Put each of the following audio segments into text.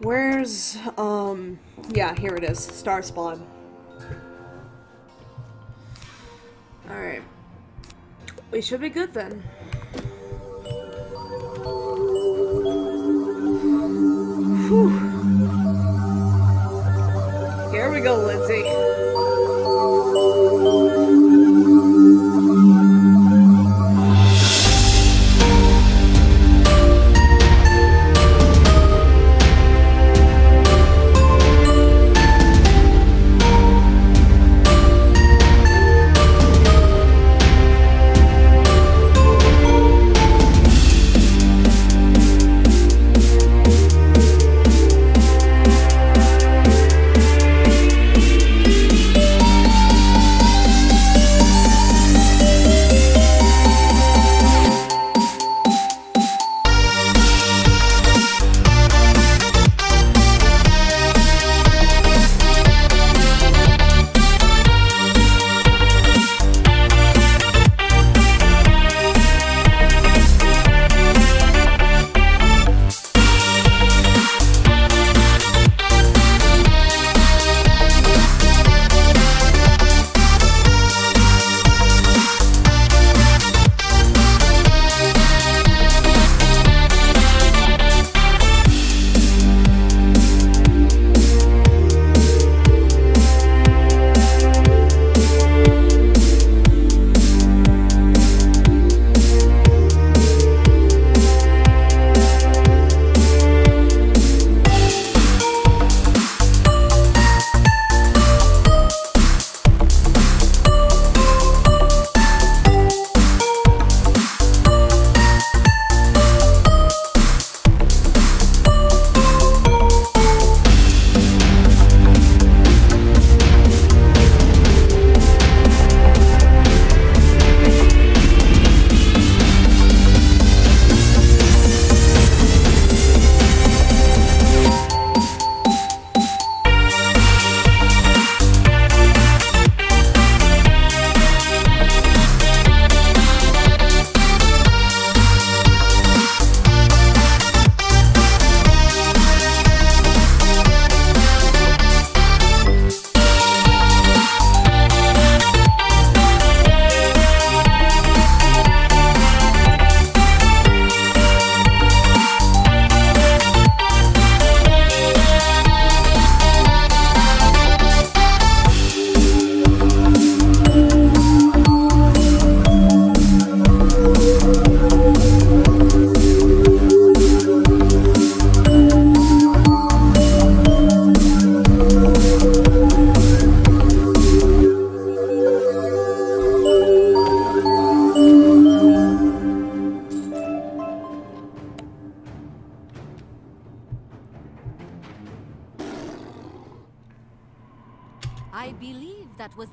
Where's, um, yeah, here it is. Star Spawn. Alright. We should be good then. Whew. Here we go, Lindsey.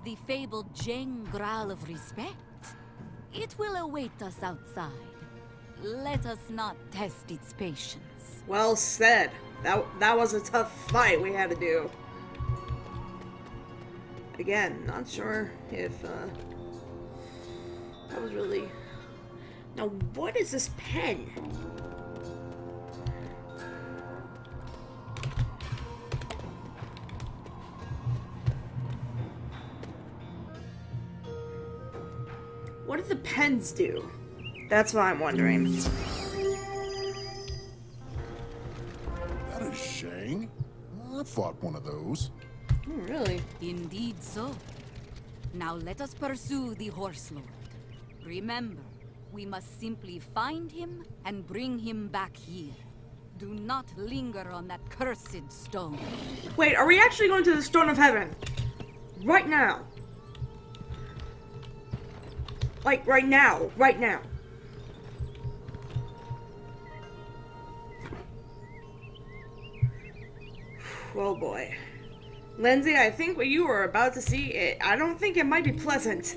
The fabled Jeng of Respect. It will await us outside. Let us not test its patience. Well said. That that was a tough fight we had to do. Again, not sure if uh, that was really. Now, what is this pen? What do the pens do? That's what I'm wondering. That is Shang. I fought one of those. Oh, really? Indeed so. Now let us pursue the Horse Lord. Remember, we must simply find him and bring him back here. Do not linger on that cursed stone. Wait, are we actually going to the Stone of Heaven? Right now. Like, right now. Right now. Oh boy. Lindsey, I think what you are about to see, it, I don't think it might be pleasant.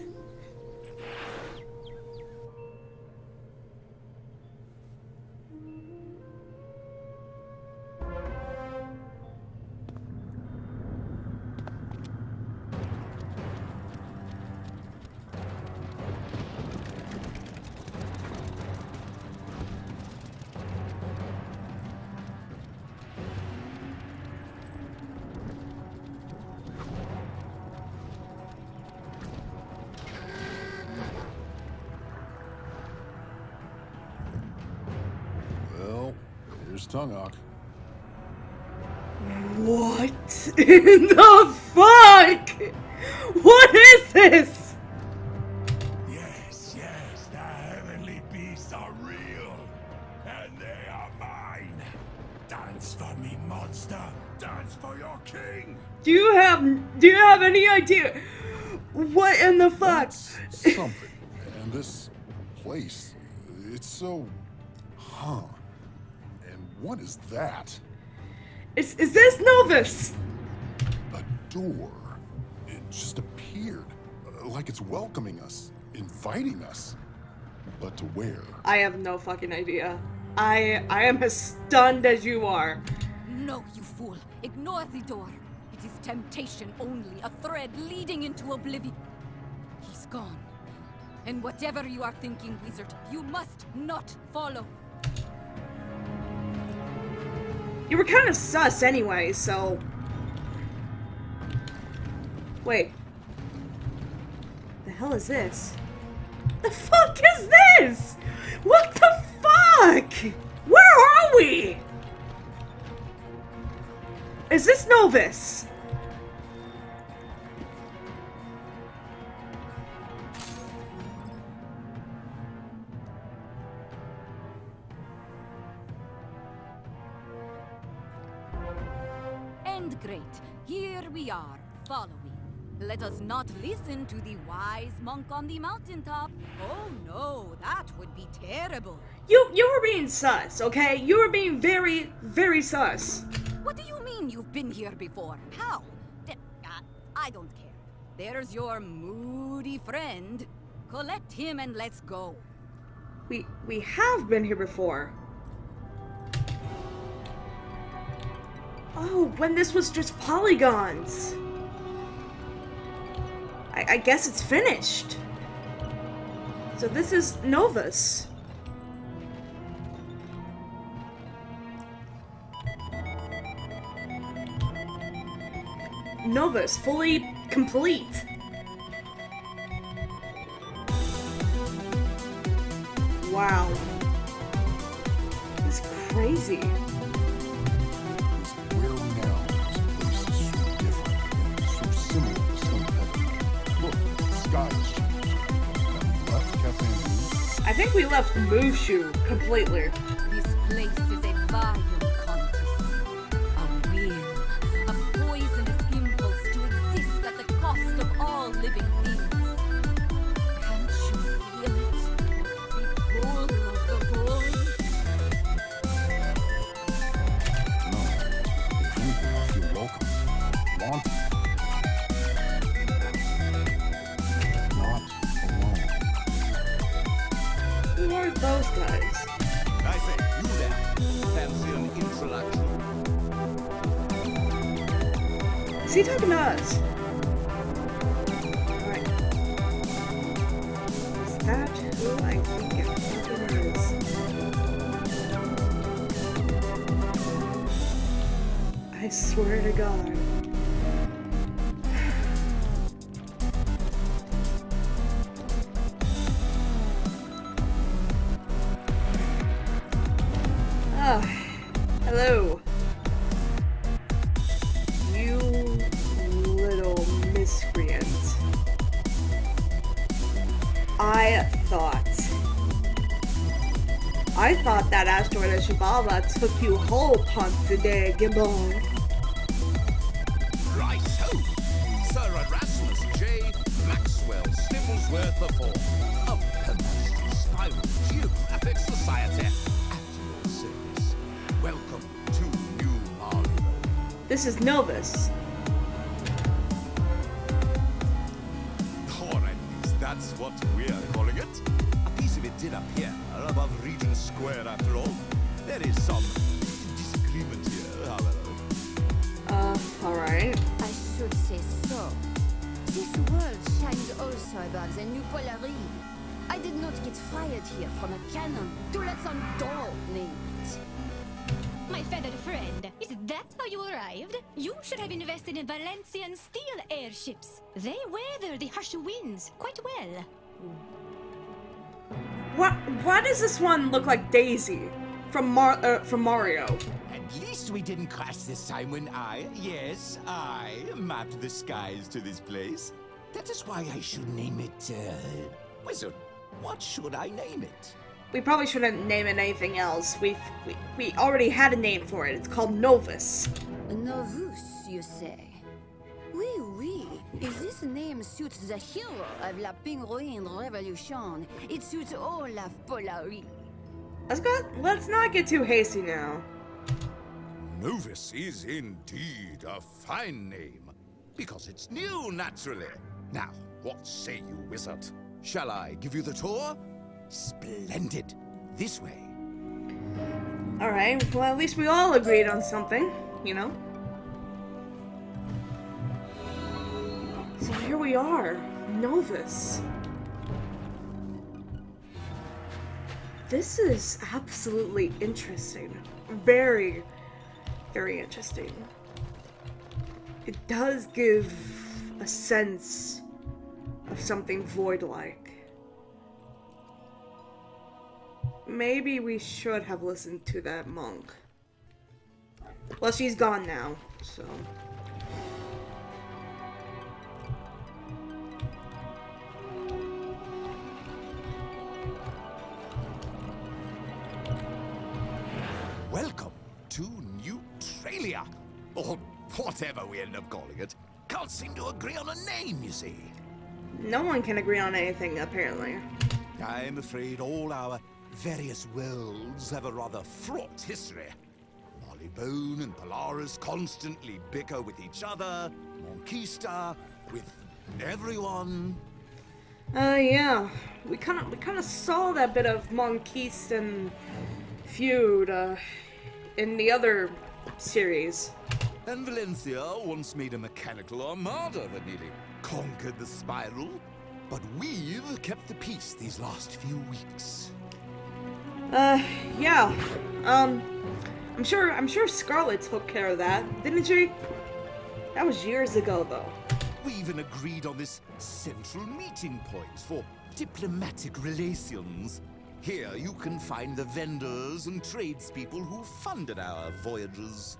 There's Tung-Ak. What in the fuck? What is this? Yes, yes, the heavenly beasts are real, and they are mine. Dance for me, monster. Dance for your king. Do you have do you have any idea what in the fuck? That's something. and this place, it's so, huh? And what is that? Is is this Novus? A door. It just appeared, uh, like it's welcoming us, inviting us. But to where? I have no fucking idea. I I am as stunned as you are. No, you fool. Ignore the door. It is temptation only, a thread leading into oblivion. He's gone. And whatever you are thinking, wizard, you must not follow. You were kind of sus anyway, so. Wait. The hell is this? The fuck is this? What the fuck? Where are we? Is this Novus? Let us not listen to the wise monk on the mountaintop. Oh no, that would be terrible. You you were being sus, okay? You were being very, very sus. What do you mean you've been here before? How? Th- uh, I don't care. There's your moody friend. Collect him and let's go. We we have been here before. Oh, when this was just polygons. I, I guess it's finished. So this is Novus. Novus, fully complete. Wow. It's crazy. I think we left Mushu completely. Shibaba took you whole, Gabon. Right so. Sir Erasmus J. Maxwell Snibblesworth IV of Spiral Geographic Society at your service. Welcome to New. This is Novus. Or at least that's what we're calling it. A piece of it did appear above Regent Square after all. Shines also the new Polari. I did not get fired here from a cannon to let some doll name it. My feathered friend, is that how you arrived? You should have invested in Valencian steel airships. They weather the harsh winds quite well. What? Why does this one look like Daisy? from Mar uh, from Mario. At least we didn't crash this time when I, yes, I, mapped the skies to this place. That is why I should name it, uh, Wizard. What should I name it? We probably shouldn't name it anything else. We've, we we already had a name for it. It's called Novus. Novus, you say? Oui, oui. If this name suits the hero of La Penguin Revolution, it suits all of Polari. Let's go. Let's not get too hasty now. Novus is indeed a fine name. Because it's new, naturally. Now, what say you, wizard? Shall I give you the tour? Splendid. This way. All right. Well, at least we all agreed on something. You know. So here we are, Novus. This is absolutely interesting. Very, very interesting. It does give a sense of something void-like. Maybe we should have listened to that monk. Well, she's gone now, so... Welcome to Neutralia. Or whatever we end up calling it. Can't seem to agree on a name, you see. No one can agree on anything, apparently. I'm afraid all our various worlds have a rather fraught history. Marleybone and Polaris constantly bicker with each other, Monquista, with everyone. Uh, yeah. We kind of we kind of saw that bit of Monkeistan feud uh, in the other series. And Valencia once made a mechanical armada that nearly conquered the spiral. But we've kept the peace these last few weeks. Uh, yeah. Um, I'm sure I'm sure Scarlet took care of that, didn't she? That was years ago, though. We even agreed on this central meeting point for diplomatic relations. Here you can find the vendors and tradespeople who funded our voyages.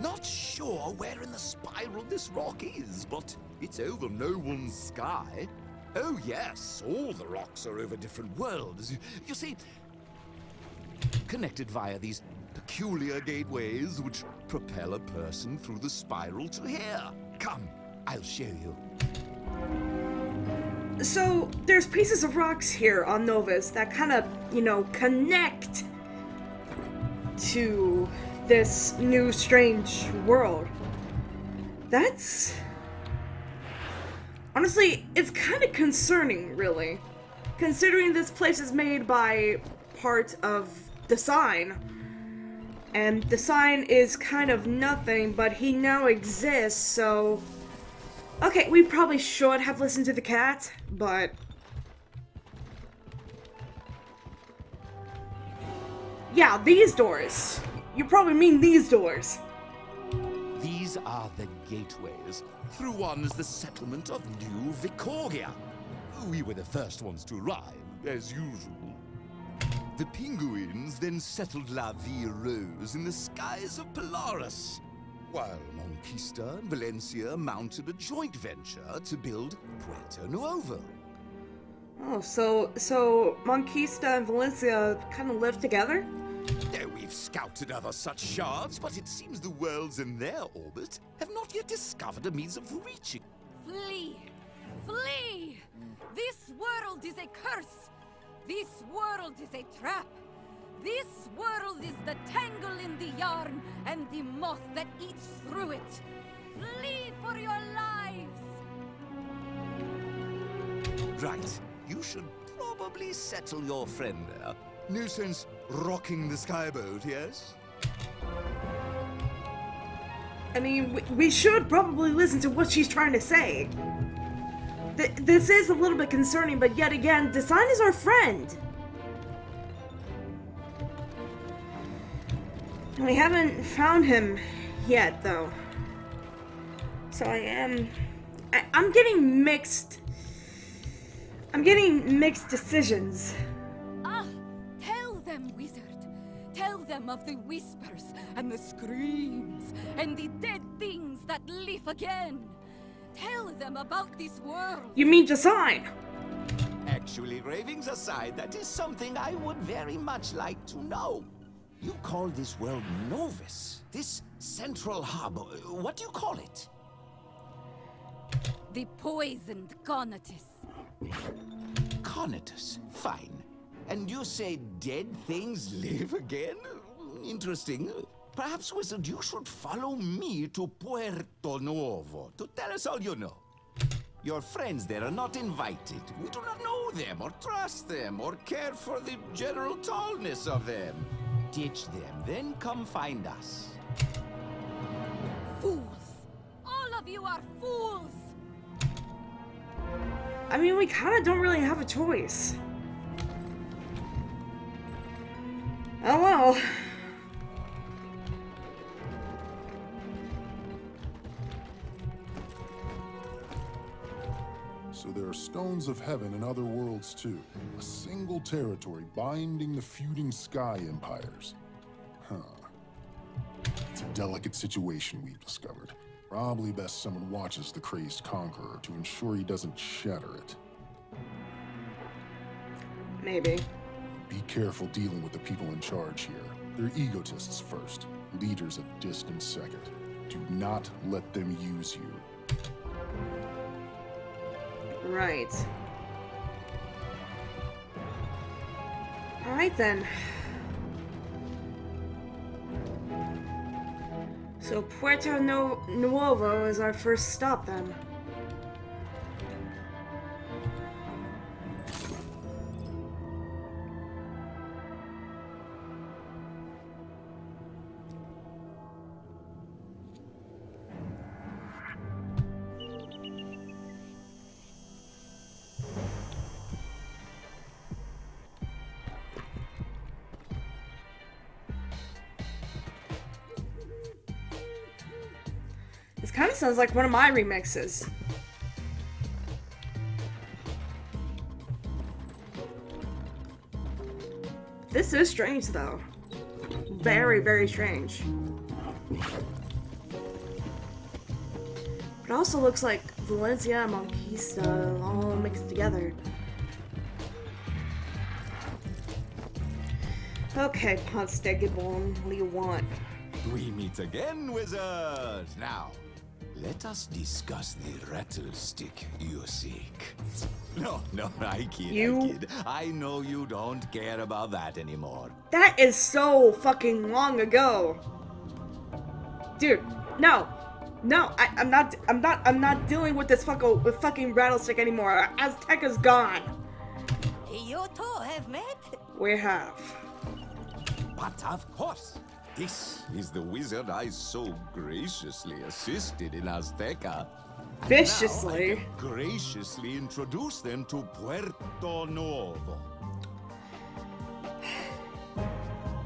Not sure where in the spiral this rock is, but it's over no one's sky. Oh yes, all the rocks are over different worlds. You, see, connected via these peculiar gateways which propel a person through the spiral to here. Come, I'll show you. So there's pieces of rocks here on Novus that kind of, you know, connect to this new strange world. That's honestly, it's kind of concerning, really, considering this place is made by part of Dasein. And Dasein is kind of nothing, but he now exists, so Okay, we probably should have listened to the cat, but... Yeah, these doors. You probably mean these doors. These are the gateways. Through one is the settlement of New Vicorgia. We were the first ones to arrive, as usual. The Penguins then settled La Vie Rose in the skies of Polaris, while Monquista and Valencia mounted a joint venture to build Puerto Nuevo. Oh, so so Monquista and Valencia kind of live together? We've scouted other such shards, but it seems the worlds in their orbit have not yet discovered a means of reaching. Flee! Flee! This world is a curse! This world is a trap! This world is the tangle in the yarn and the moth that eats through it! Flee for your lives! Right, you should probably settle your friend there. No sense rocking the skyboat, yes? I mean, we, should probably listen to what she's trying to say. Th this is a little bit concerning, but yet again, Dasein is our friend. We haven't found him yet, though. So I am... I, I'm getting mixed... I'm getting mixed decisions. Them of the whispers and the screams and the dead things that live again. Tell them about this world. You mean Dasein? Actually, ravings aside, that is something I would very much like to know. You call this world Novus? This central hub, what do you call it? The poisoned Conatus. Conatus, fine. And you say dead things live again? Interesting. Perhaps, Wizard, you should follow me to Puerto Nuevo to tell us all you know. Your friends there are not invited. We do not know them, or trust them, or care for the general tallness of them. Ditch them, then come find us. Fools! All of you are fools! I mean, we kind of don't really have a choice. Oh well. Are stones of heaven in other worlds too. A single territory binding the feuding sky empires. Huh. It's a delicate situation we've discovered. Probably best someone watches the crazed conqueror to ensure he doesn't shatter it. Maybe. Be careful dealing with the people in charge here. They're egotists first, leaders a distant second. Do not let them use you. Right. Alright then. So Puerto no Nuevo is our first stop then. Sounds like one of my remixes. This is strange though. Very, very strange. It also looks like Valencia and Monquista all mixed together. Okay, Ponce de Gibbon, what do you want? We meet again, wizard! Now, let us discuss the rattlestick you seek. No, no, I kid, You- I kid. I know you don't care about that anymore. That is so fucking long ago. Dude, no. No, I, I'm not I'm not I'm not dealing with this fucking with fucking rattlestick anymore. Azteca's gone. You two have met? We have. But of course, this is the wizard I so graciously assisted in Azteca. Viciously. now I can graciously introduce them to Puerto Nuevo.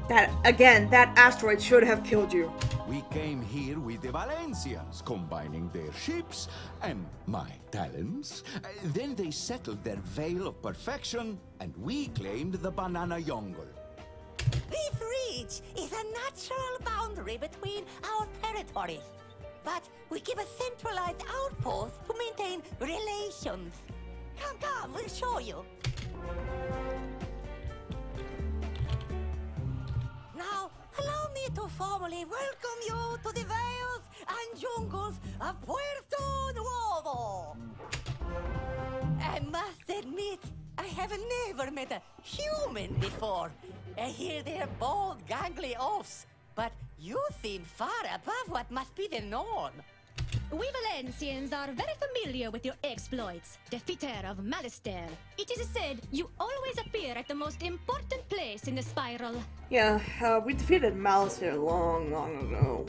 That again, that asteroid should have killed you. We came here with the Valencians, combining their ships and my talents. Uh, Then they settled their veil of perfection, and we claimed the Banana Jungle. This ridge is a natural boundary between our territories. But we keep a centralized outpost to maintain relations. Come, come, we'll show you. Now, allow me to formally welcome you to the vales and jungles of Puerto Nuevo. I must admit, I have never met a human before. I hear they're bold, gangly oafs, but you seem far above what must be the norm. We Valencians are very familiar with your exploits, defeater of Malistaire. It is said you always appear at the most important place in the spiral. Yeah, uh, we defeated Malice long, long ago.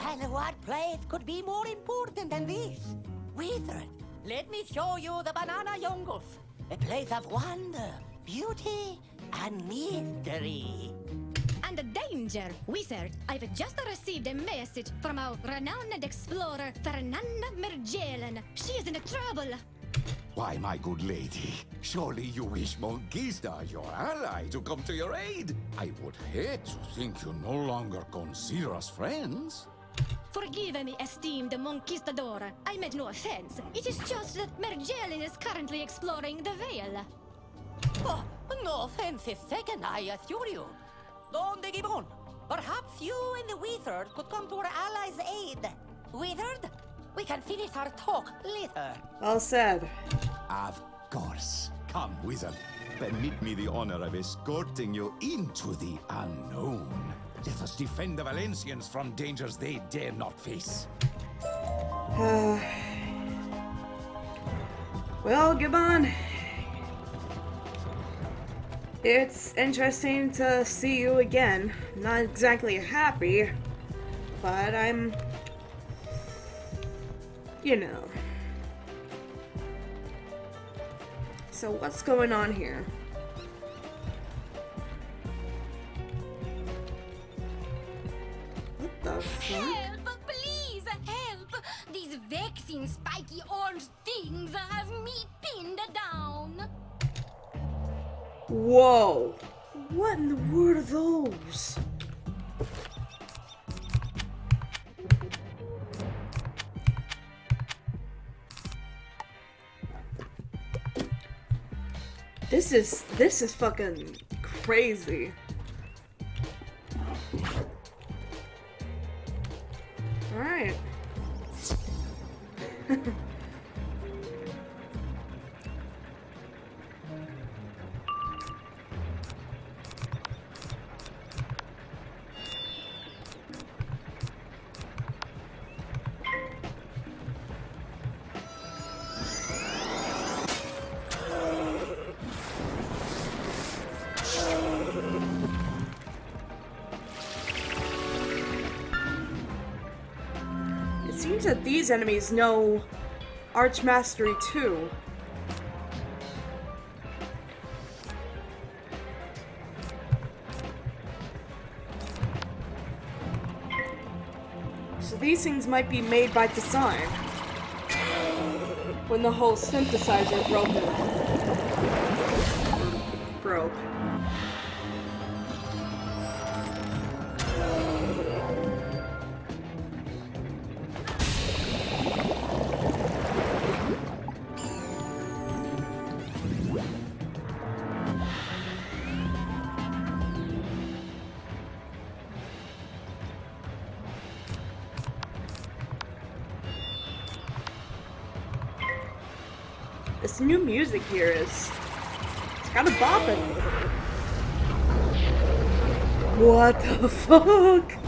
And what place could be more important than this? Wizard, let me show you the Banana Jungles. A place of wonder, beauty, and mystery. And a danger, wizard. I've just received a message from our renowned explorer, Fernanda Mergelen. She is in trouble. Why, my good lady, surely you wish Monquista, your ally, to come to your aid. I would hate to think you no longer consider us friends. Forgive me, esteemed Monquistador. I meant no offense. It is just that Mergelin is currently exploring the Vale. Oh, no offense is taken, I assure you. Don de Gibbon, perhaps you and the wizard could come to our allies' aid. Wizard, we can finish our talk later. Well said. Of course. Come, wizard. Permit me the honor of escorting you into the unknown. Let us defend the Valencians from dangers they dare not face. Uh, well, Gibbon. It's interesting to see you again. Not exactly happy, but I'm. You know. So, what's going on here? What the fuck? Help! Please help! These vexing spiky orange things have me Whoa! What in the world are those? This is this is fucking crazy. These enemies know Arch Mastery too. So these things might be made by design. When the whole synthesizer broke. This new music here is it's kind of bopping. What the fuck?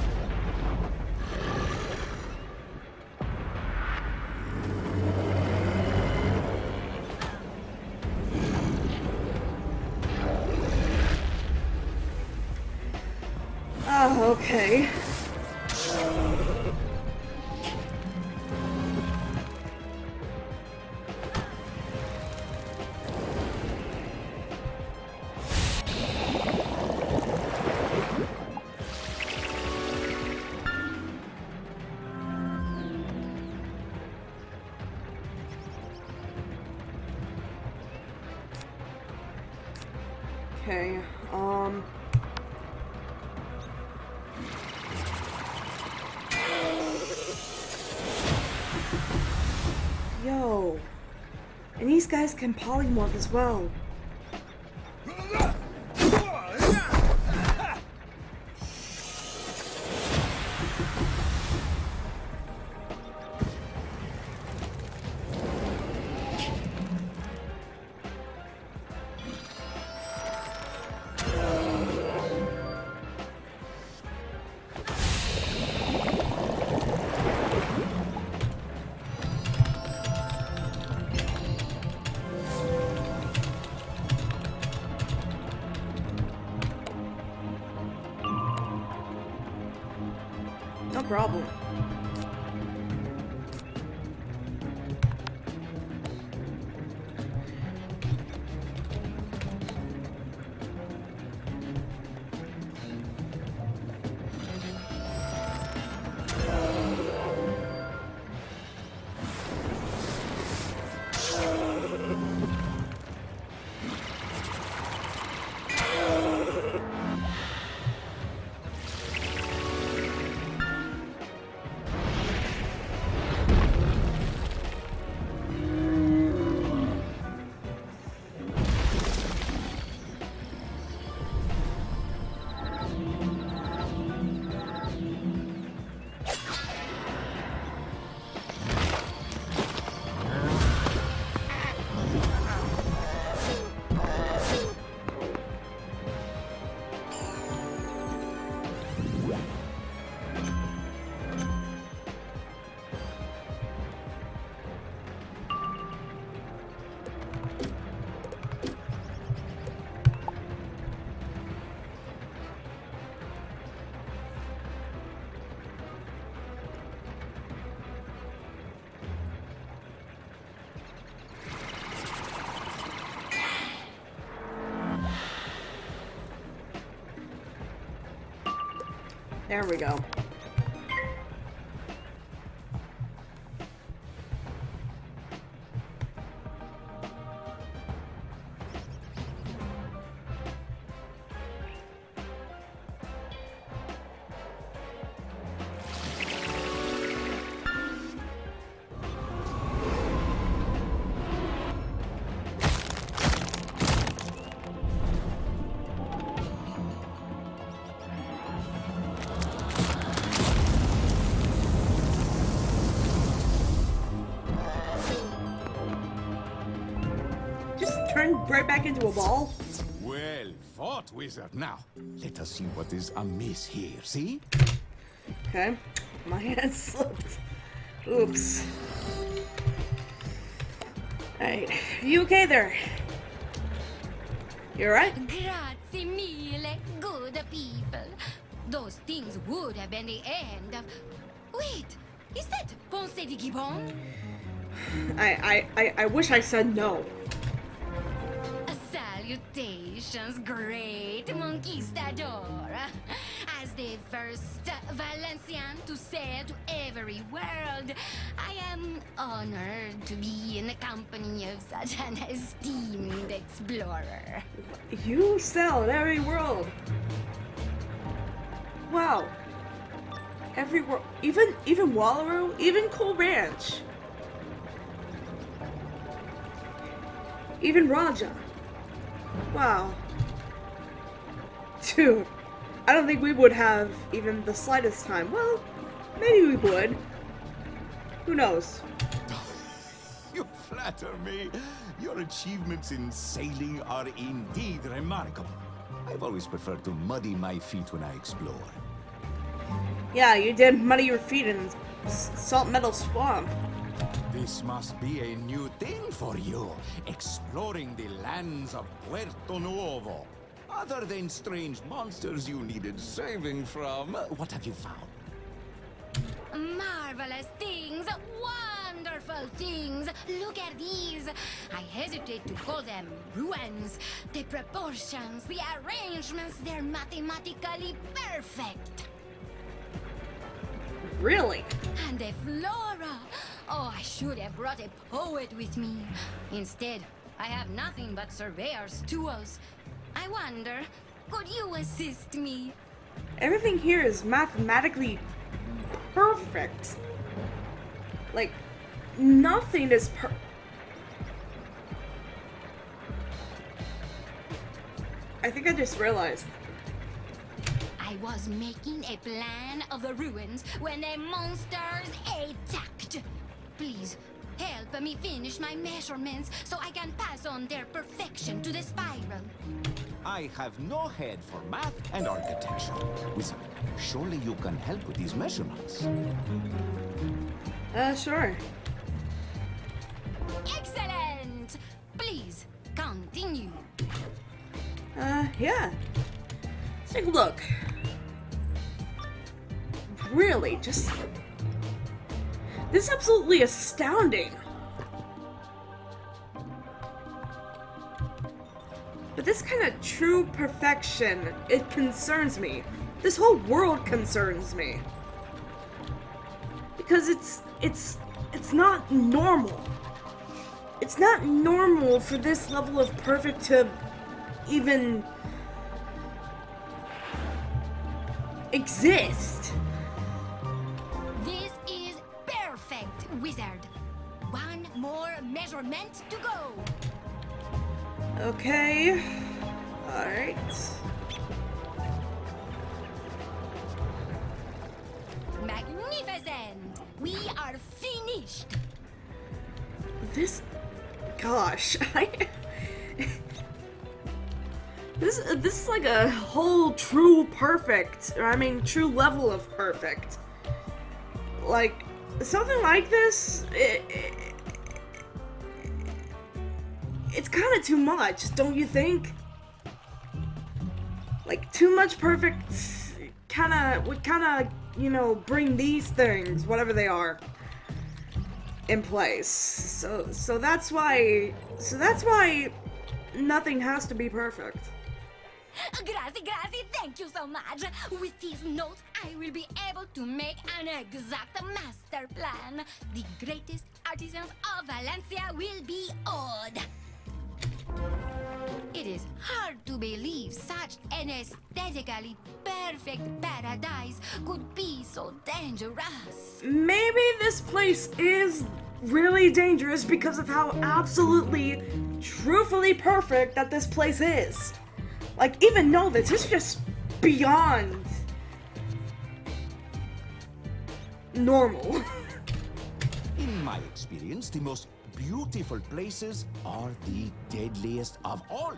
Polymorph as well. Problem. There we go. Fought. Now, let us see what is amiss here, see? Okay. My hand slipped. Oops. Alright. You okay there? You alright? Grazie mille, good people. Those things would have been the end of. Wait, is that Ponce de Gibbon? I, I, I, I wish I said no. Salutations, great conquistador. As the first Valencian to sail to every world, I am honored to be in the company of such an esteemed explorer. You sell in every world. Wow. Every world, even even Wallaru, even Cool Ranch, even Raja. Wow. Dude, I don't think we would have even the slightest time. Well, maybe we would. Who knows? You flatter me. Your achievements in sailing are indeed remarkable. I've always preferred to muddy my feet when I explore. Yeah, you did muddy your feet in Salt metal Swamp. This must be a new thing for you, exploring the lands of Puerto Nuevo. Other than strange monsters you needed saving from, what have you found? Marvelous things, wonderful things. Look at these. I hesitate to call them ruins. The proportions, the arrangements, they're mathematically perfect. Really? And the flora. Oh, I should have brought a poet with me. Instead, I have nothing but surveyor's tools. I wonder, could you assist me? Everything here is mathematically perfect. Like, nothing is per. I think I just realized. I was making a plan of the ruins when the monsters attacked. Please, help me finish my measurements so I can pass on their perfection to the spiral. I have no head for math and architecture. Wizard, surely you can help with these measurements. Uh, sure. Excellent! Please, continue. Uh, yeah. Let's take a look. Really, just. This is absolutely astounding. But this kind of true perfection, it concerns me. This whole world concerns me. Because it's it's it's not normal. It's not normal for this level of perfect to even exist. Wizard. One more measurement to go. Okay. Alright. Magnificent! We are finished! This. Gosh. I. This, this is like a whole true perfect, or I mean, true level of perfect. Like, something like this, it, it, it's kind of too much, don't you think? Like, too much perfect kind of would kind of, you know, bring these things, whatever they are, in place. So, so that's why, so that's why nothing has to be perfect. Grazie, grazie, thank you so much. With these notes, I will be able to make an exact master plan. The greatest artisans of Valencia will be awed. It is hard to believe such an aesthetically perfect paradise could be so dangerous. Maybe this place is really dangerous because of how absolutely, truthfully perfect that this place is. Like, even Novus is just beyond normal. In my experience, the most beautiful places are the deadliest of all.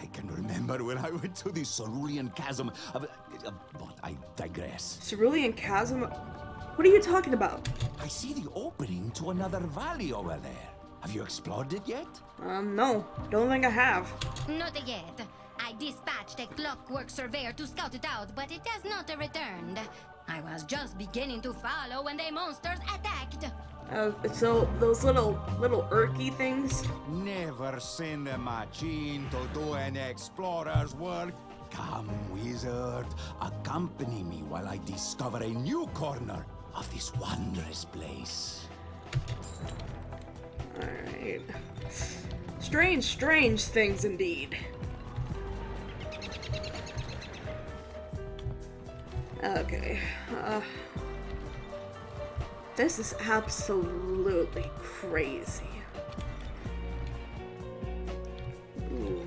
I can remember when I went to the Cerulean Chasm, uh, uh, but I digress. Cerulean Chasm? What are you talking about? I see the opening to another valley over there. Have you explored it yet? Um, no. Don't think I have. Not yet. I dispatched a clockwork surveyor to scout it out, but it has not returned. I was just beginning to follow when the monsters attacked. Uh, so, those little, little irky things? Never send a machine to do an explorer's work. Come, wizard, accompany me while I discover a new corner of this wondrous place. Alright. Strange, strange things indeed. Okay. Uh, this is absolutely crazy. Ooh.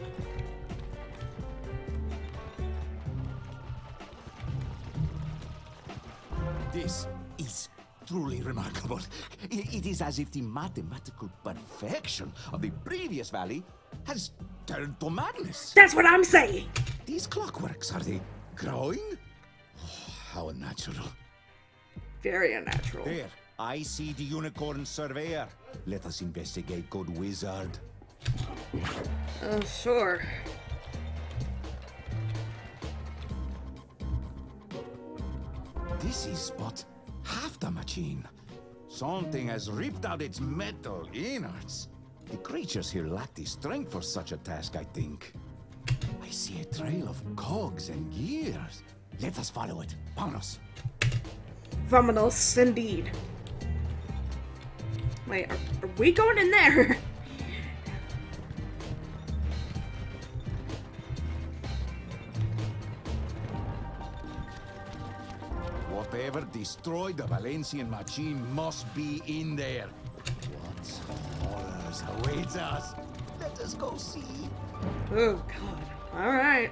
This is truly remarkable. It is as if the mathematical perfection of the previous valley has turned to madness. That's what I'm saying! These clockworks, are they growing? Oh, how unnatural. Very unnatural. There, I see the unicorn surveyor. Let us investigate, good wizard. Uh, sure. This is but half the machine. Something has ripped out its metal innards. The creatures here lack the strength for such a task, I think. I see a trail of cogs and gears. Let us follow it. Panos. Vominos, indeed. Wait, are, are we going in there? Whatever destroyed the Valencian machine must be in there. What horrors awaits us? Let us go see. Oh god. Alright.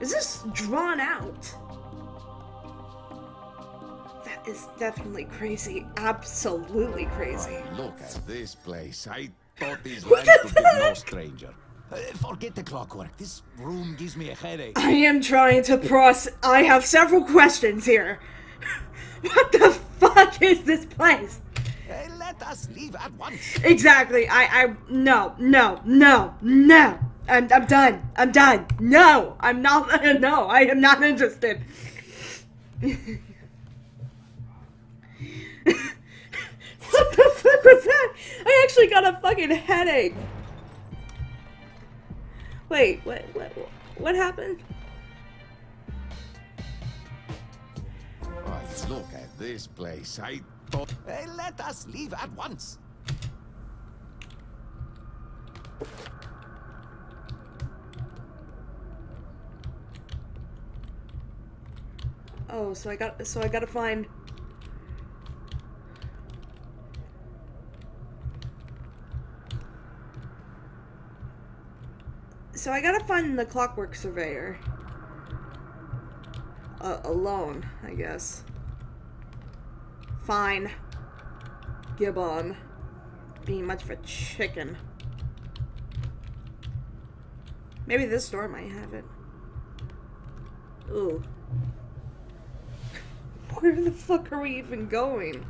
Is this drawn out? Is definitely crazy. Absolutely crazy. Look at this place. I thought this land the could be no stranger. Uh, forget the clockwork. This room gives me a headache. I am trying to process. I have several questions here. What the fuck is this place? Uh, let us leave at once. Exactly. I. I. No. No. No. No. I'm. I'm done. I'm done. No. I'm not. No. I am not interested. what the fuck was that? I actually got a fucking headache. Wait. What? What? What happened? Oh, look at this place. I thought. Uh, let us leave at once. Oh, so I got. So I gotta find. So I gotta find the clockwork surveyor. Uh, alone, I guess. Fine. Gibbon. Being much of a chicken. Maybe this store might have it. Ooh. Where the fuck are we even going?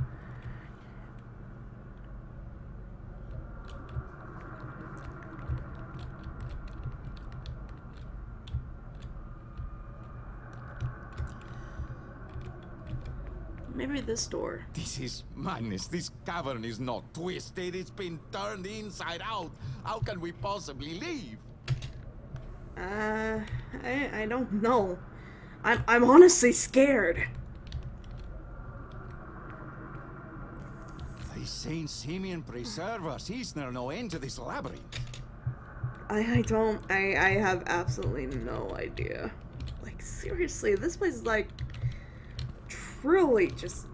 Maybe this door. This is madness. This cavern is not twisted. It's been turned inside out. How can we possibly leave? Uh, I, I don't know. I'm, I'm honestly scared. Thy Saint Simeon preserve us. He's there no end to this labyrinth. I, I don't, I, I have absolutely no idea. Like, seriously, this place is like truly just.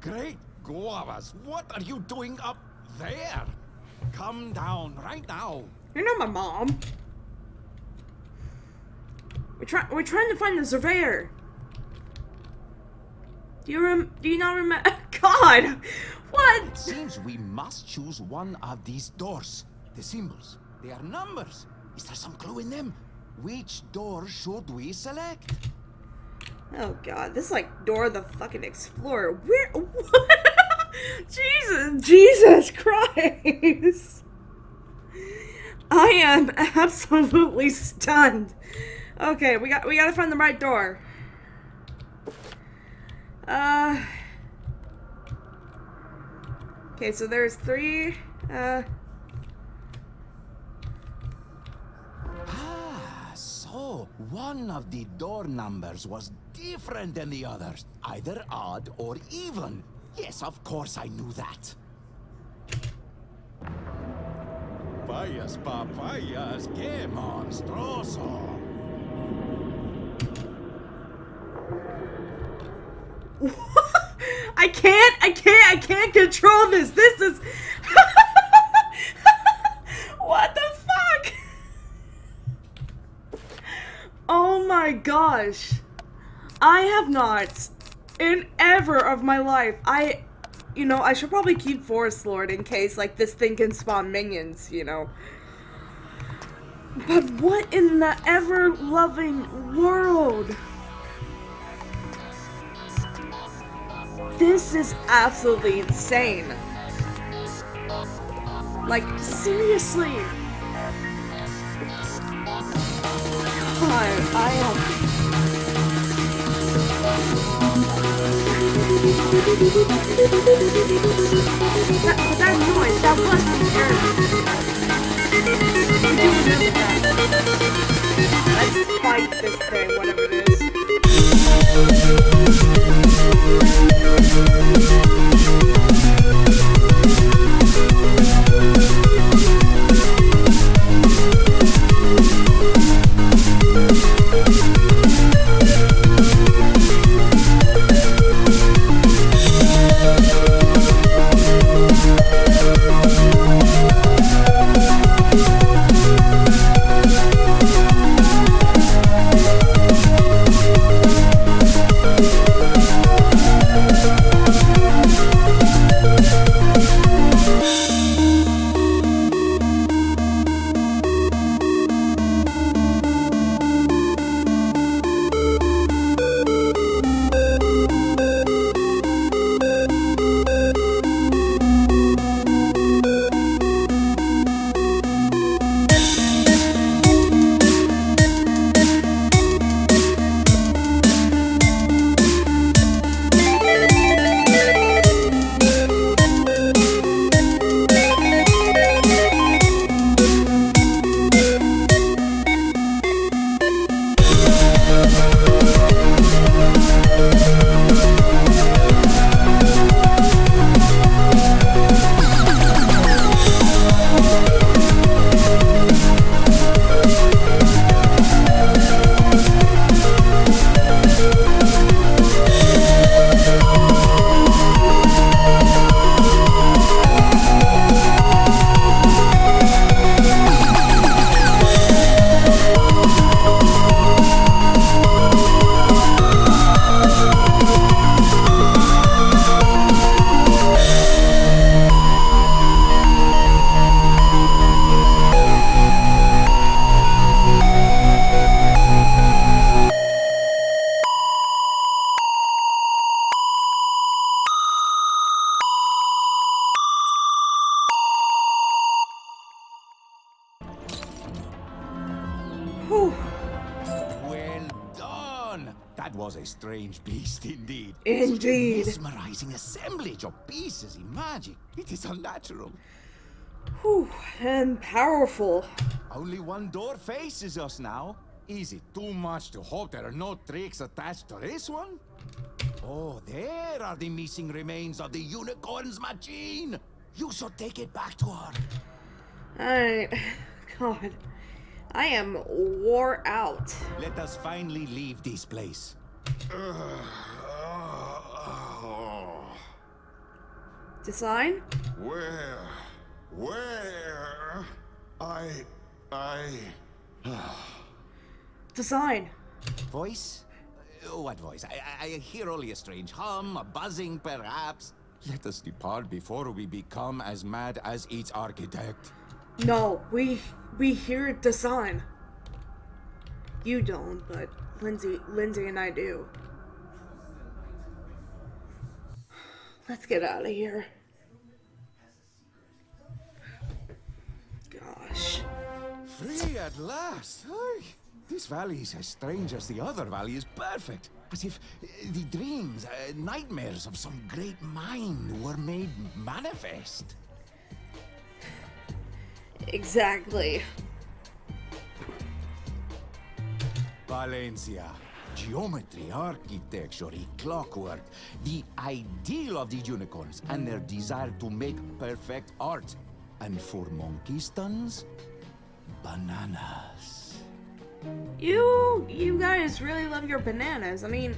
Great guavas, what are you doing up there? Come down right now. You're not my mom. We're trying. We're trying to find the surveyor. Do you rem? Do you not remember? God, what? It seems we must choose one of these doors. The symbols, they are numbers. Is there some clue in them? Which door should we select? Oh God, this is like Dora the fucking Explorer. Where? What? Jesus, Jesus Christ! I am absolutely stunned. Okay, we got we gotta find the right door. Uh. Okay, so there's three. Uh. Ah, so one of the door numbers was different than the others, either odd or even. Yes, of course I knew that. Vayas papayas, que monstruoso. I can't, I can't, I can't control this. This is. what the fuck? Oh my gosh. I have not, in ever of my life, I. You know, I should probably keep Forest Lord in case, like, this thing can spawn minions, you know. But what in the ever loving world? This is absolutely insane. Like, seriously. God, I am. That, that noise, that was from Eric. I do remember that. Let's fight this thing, whatever it is. Whew. Strange beast indeed. Indeed. Such a mesmerizing assemblage of pieces in magic. It is unnatural. Whew, and powerful. Only one door faces us now. Is it too much to hope there are no tricks attached to this one? Oh, there are the missing remains of the unicorn's machine. You should take it back to her. Alright. God. I am wore out. Let us finally leave this place. Dasein? Where? Where? I. I. Dasein. Voice? Uh, What voice? I, I, I hear only a strange hum, a buzzing perhaps. Let us depart before we become as mad as its architect. No, we we hear Dasein. You don't, but Lindsey Lindsey and I do. Let's get out of here. Gosh. Free at last! Ay, this valley is as strange as the other valley is perfect. As if uh, the dreams, uh, nightmares of some great mind were made manifest. Exactly. Valencia. Geometry, architecture, clockwork. The ideal of the unicorns and their desire to make perfect art. And for Monquistans, bananas. You you guys really love your bananas. I mean,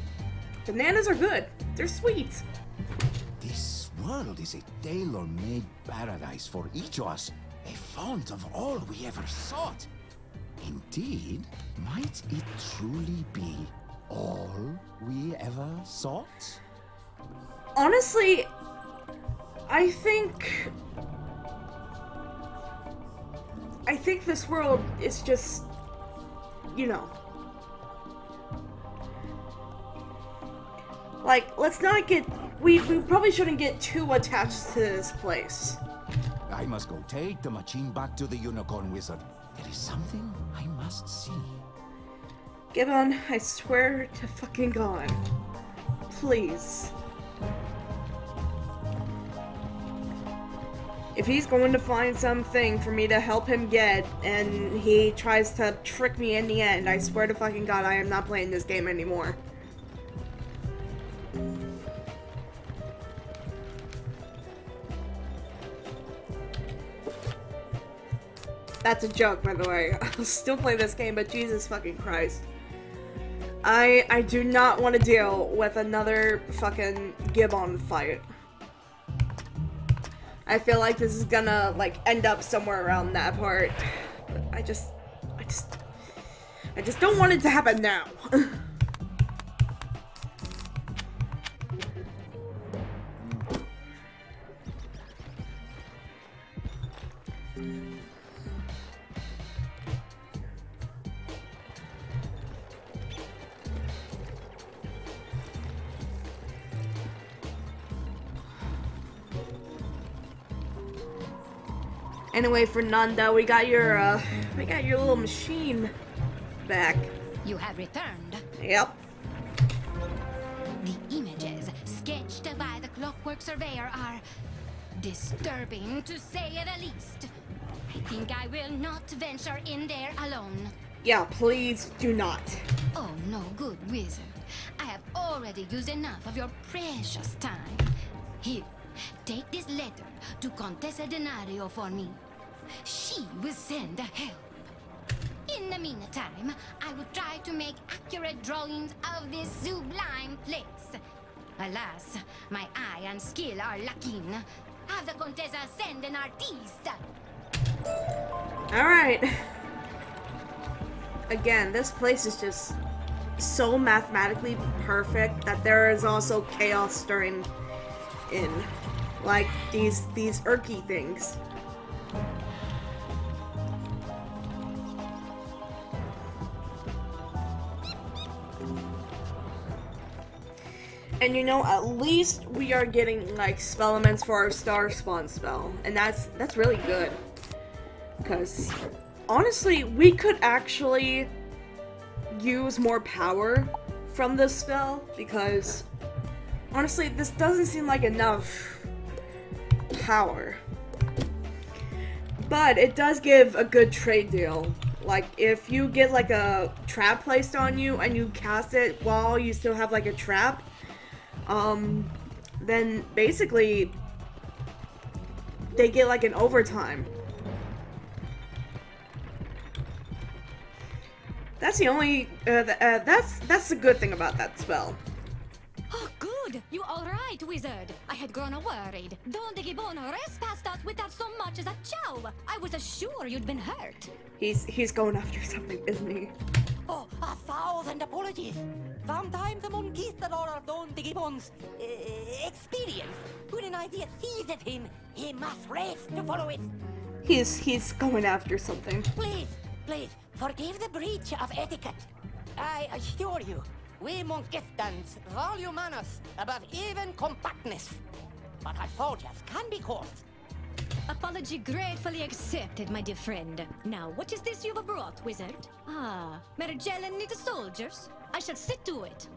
bananas are good. They're sweet. This world is a tailor-made paradise for each of us. A font of all we ever sought. Indeed, might it truly be all we ever sought? Honestly, I think I think this world is just you know like let's not get we we probably shouldn't get too attached to this place. I must go take the machine back to the unicorn wizard. Is something I must see. Gibbon, I swear to fucking God. Please. If he's going to find something for me to help him get, and he tries to trick me in the end, I swear to fucking God, I am not playing this game anymore. That's a joke, by the way. I'll still play this game, but Jesus fucking Christ. I I do not want to deal with another fucking Gibbon fight. I feel like this is gonna like end up somewhere around that part. But I just I just I just don't want it to happen now. anyway, Fernanda, we got your uh we got your little machine back. You have returned. Yep. The images sketched by the clockwork surveyor are disturbing to say the least. I think I will not venture in there alone. Yeah, please do not. Oh, no good wizard. I have already used enough of your precious time. Here, take this letter to Contessa Denario for me. She will send help. In the meantime, I will try to make accurate drawings of this sublime place. Alas, my eye and skill are lacking. Have the Contessa send an artiste. Alright. Again, this place is just so mathematically perfect that there is also chaos stirring in. Like these these Urky things. And you know, at least we are getting like spell elements for our star spawn spell. And that's that's really good. Because honestly, we could actually use more power from this spell because honestly, this doesn't seem like enough power. But it does give a good trade deal. Like if you get like a trap placed on you and you cast it while you still have like a trap, um, then basically they get like an overtime. That's the only. Uh, th- uh, that's that's the good thing about that spell. Oh, good. You all right, wizard? I had grown worried. Don de Gibbon rest past us without so much as a chow. I was sure you'd been hurt. He's he's going after something, isn't he? Oh, a thousand apologies. Sometimes the conquistador of Don de Gibbon's uh, experience. When an idea seizes him, he must race to follow it. He's he's going after something. Please, please, forgive the breach of etiquette. I assure you, we Monquistans value manners above even compactness. But our soldiers can be coarse. Apology gratefully accepted, my dear friend. Now, what is this you've brought, wizard? Ah, Merigellen needs soldiers. I shall sit to it.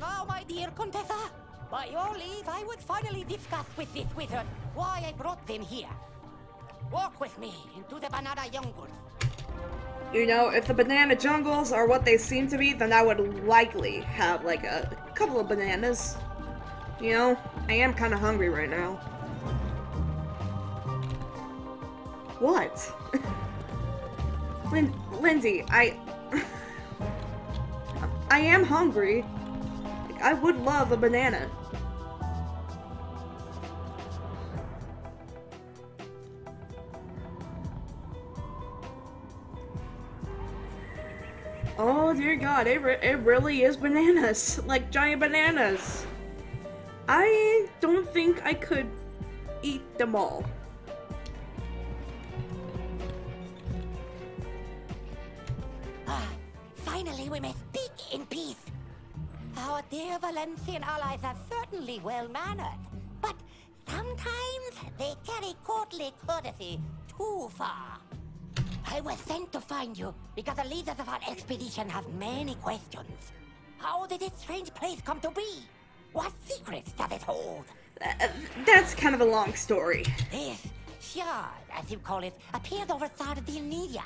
Now, my dear Contessa, by your leave, I would finally discuss with this wizard why I brought them here. Walk with me into the banana jungle. You know, if the banana jungles are what they seem to be, then I would likely have like a couple of bananas. You know, I am kind of hungry right now. What? Lin Lindsey, I... I am hungry. I would love a banana. Oh dear god, it, re it really is bananas. Like giant bananas. I don't think I could eat them all. Finally, we may speak in peace. Our dear Valencian allies are certainly well mannered, but sometimes they carry courtly courtesy too far. I was sent to find you because the leaders of our expedition have many questions. How did this strange place come to be? What secrets does it hold? Uh, that's kind of a long story. This shard, as you call it, appeared over Sardinia,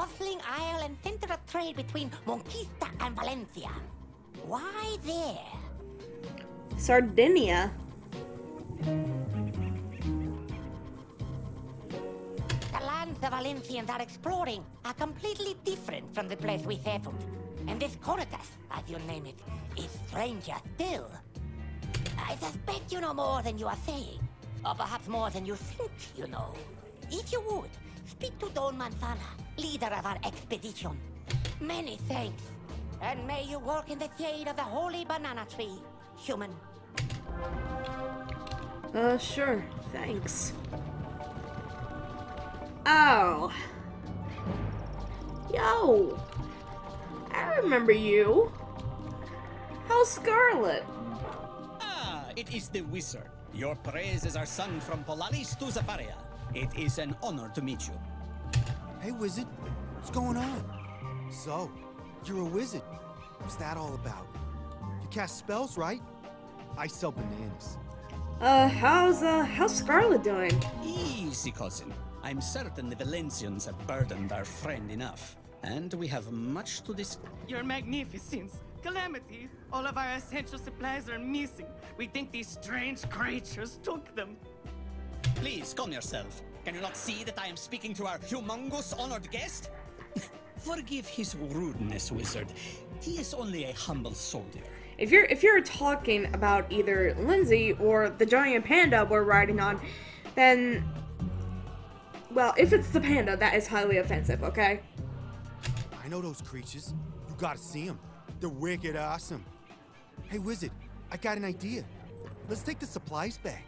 bustling isle and center of trade between Monquista and Valencia. Why there? Sardinia? The lands the Valencians are exploring are completely different from the place we settled. And this Coritas, as you name it, is stranger still. I suspect you know more than you are saying. Or perhaps more than you think you know. If you would, speak to Don Manzana, leader of our expedition. Many thanks. And may you walk in the shade of the holy banana tree, human. Uh, sure. Thanks. Oh. Yo. I remember you. How's Scarlet? Ah, it is the wizard. Your praises are sung from Polaris to Zafaria. It is an honor to meet you. Hey, wizard. What's going on? So, you're a wizard. What's that all about? You cast spells, right? I sell bananas. Uh, how's, uh, how's Scarlet doing? Easy, cousin. I'm certain the Valencians have burdened our friend enough. And we have much to discuss. Your Magnificence! Calamity! All of our essential supplies are missing. We think these strange creatures took them. Please, calm yourself. Can you not see that I am speaking to our humongous honored guest? Forgive his rudeness, wizard. He is only a humble soldier. If you're if you're talking about either Lindsey or the giant panda we're riding on, then well, if it's the panda, that is highly offensive, okay? I know those creatures. You gotta see them. They're wicked awesome. Hey, wizard, I got an idea. Let's take the supplies back.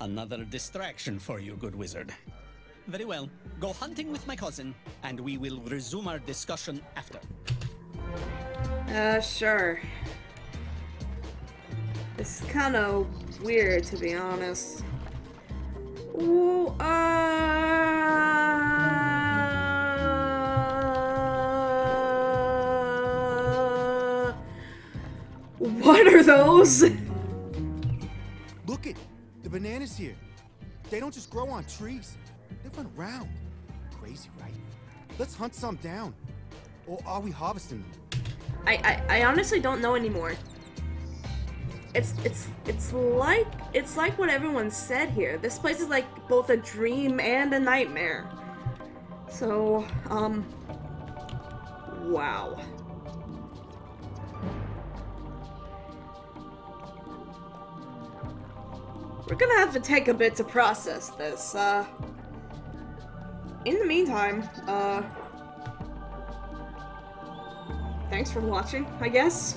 Another distraction for you, good wizard. Very well. Go hunting with my cousin, and we will resume our discussion after. Uh, sure. It's kind of weird, to be honest. Ooh, uh... What are those? Here. They don't just grow on trees. They run around. Crazy, right? Let's hunt some down. Or are we harvesting them? I, I, I honestly don't know anymore. It's it's it's like it's like what everyone said here. This place is like both a dream and a nightmare. So, um wow. We're gonna have to take a bit to process this. Uh, in the meantime, uh, thanks for watching, I guess.